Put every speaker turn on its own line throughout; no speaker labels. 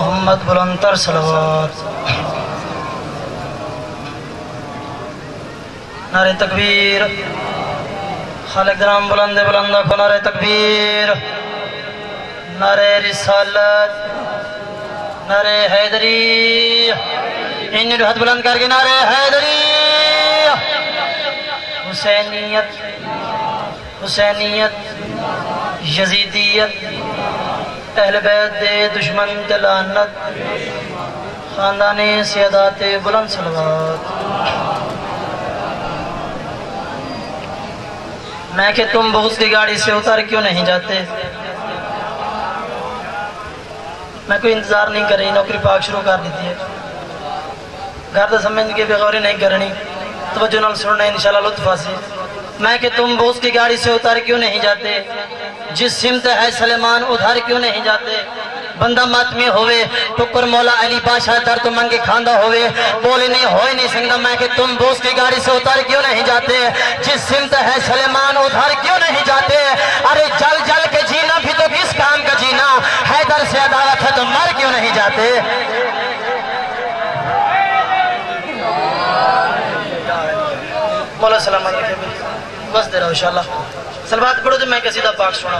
मोहम्मद बुलंतर सलवात। नारे तकबीर। खालिक दराम बुलंद बुलंद को नारे तकबीर। नारे रिसालत। नारे हैदरी। इन हाथ बुलंद करके नारे हैदरी। हुसैनियत। हुसैनियत। यजीदियत। अहल दे दुश्मन खानदान सदात बुलंद सलवात मैं कि तुम बहुत की गाड़ी से उतर क्यों नहीं जाते? मैं कोई इंतज़ार नहीं कर रही, नौकरी पाक शुरू कर दी है घर तो समझ के बेगौरी नहीं करनी। तवज्जो नाल सुनना, इंशाल्लाह लुत्फ हासिल। मैं कि तुम बोस की गाड़ी से उतर क्यों नहीं जाते? जिस सिमत है सलेमान, उधर क्यों नहीं जाते? बंदा मातमी होवे, टुकर मौला अली बादशाह दर तो मंगे खांदा होवे, बोले नहीं हो नहीं सकता मैं कि तुम बोस की गाड़ी से उतर क्यों नहीं जाते? जिस सिमत है सलेमान, उधर क्यों नहीं जाते? अरे जल जल के जीना भी तो किस काम का जीना? हैदर से अदालत है तो मर क्यों नहीं जाते? मौला सलामत बस दे रहा हूँ इंशाल्लाह सलवात पढ़ो तो मैं किसी का पाक सुना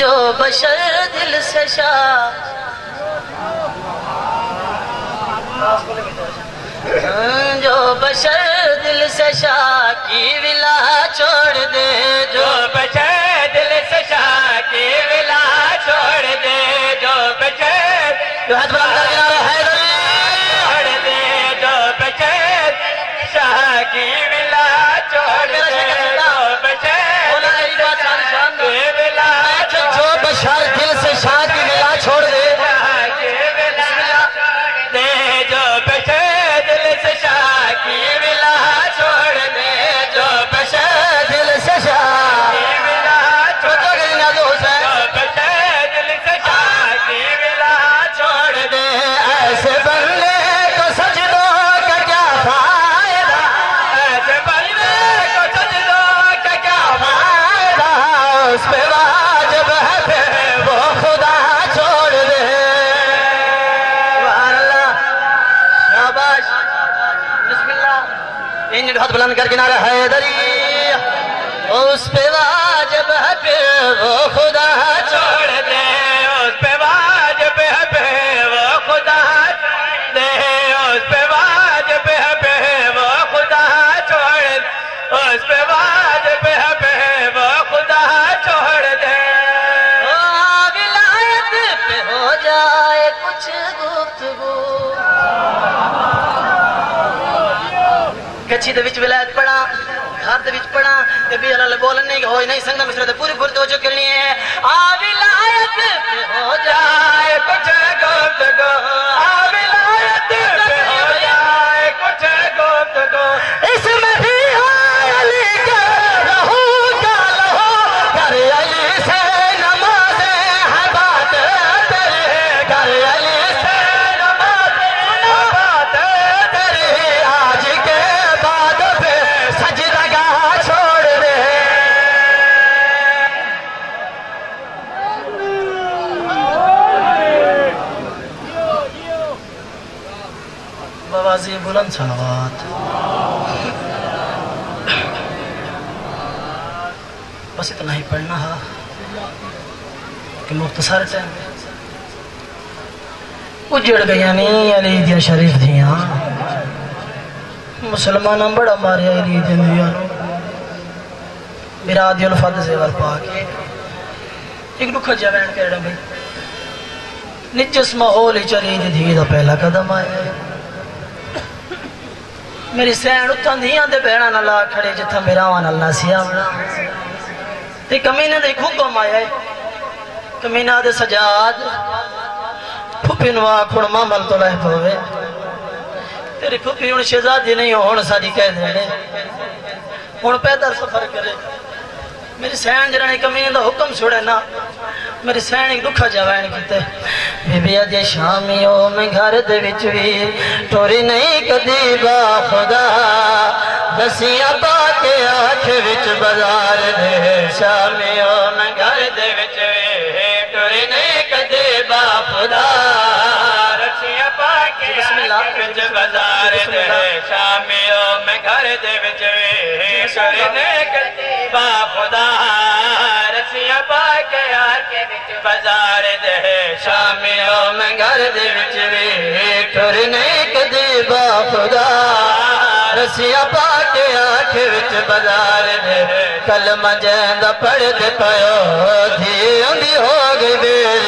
जो बशर दिल से शाह। जो बशर दिल से शाह की विला छोड़ दे जो
बचर दिल से शाह की विला छोड़ दे जो
हाथ इन हाथ बुलंद करके नारा हैदरी। उस पे वाजब है पे वो खुदा छोड़
दे। उस पे वाजब है पे वो खुदा दे। उस पे वाजब है पे वो खुदा छोड़ उस पे वाजब है गच्छी
तो विलायत पढ़ा, घर तो पढ़ा, ते भी हल बोलन नहीं हो नहीं तो मिश्र पूरी पूरी तो तवजो करनी है।
आ हो जाए, कुछ गोत
गो। आ हो जाए, कुछ गोत गो। इसमें बुलंद सलवात बस इतना ही पढ़ना है कि मुख्तसर टाइम उजड़ गया नहीं अली दिया शरीफ दिया मुसलमान बड़ा मारे अली दिया मेरा दिल फद से वर पा के एक दुख जवैन कर भाई निजस माहौल चली धी का पहला कदम आया मेरी सैन उथां दियाँ ते भैणां नाल आ खड़े जिथा मेरा नाल ना सिया ते कमीने दे हुक्म आया कमीना दे सजाद फुफी नु खुण मामल तो लह पवे। तेरी फुफी हूँ शहजादी नहीं होण साडी कह देने हुन पैदल सफ़र करे। मेरी सैन जरा कमीने दा हुक्म छोड़े ना। मेरे सैनिक दुखा जवान किते बीबी अजे शामियो मैं घर दे विच भी टोरी नहीं कदी बा खुदा। दसिया आँख विच बाज़ार दे। शामियो मैं घर दे विच भी टोरी नहीं कदी बा खुदा।
रसिया। विच बाज़ार दे। शामियो मैं घर दे विच बा खुदा। बाजार
मैं घर दे विच टोरी नहीं कदी बा खुदा रसिया पाके आँख विच बाजार दे कलमा जैंदा पढ़दे पयो धी उंदी हो गई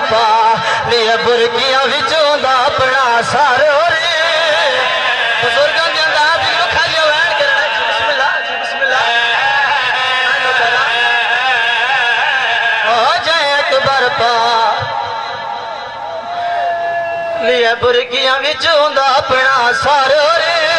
पा लिए बुरकियाँ विचों बना सारो रे बुजुर्गां लिए बुरकियाँ विचों दा बना सारो रे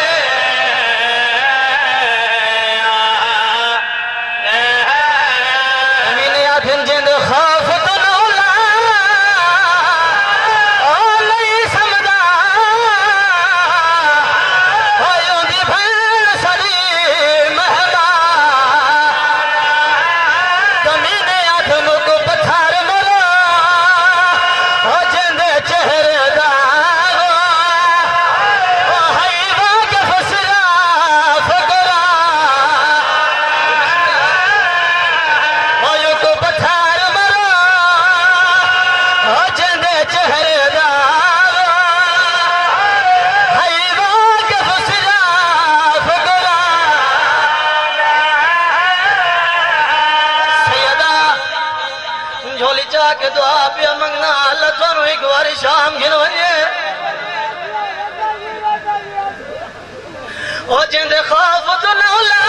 झोली चाह के दुआ पिया मंगना अल्लाह थानू एक बारी शाम गिनो ओ जिंद खौफ तो न होला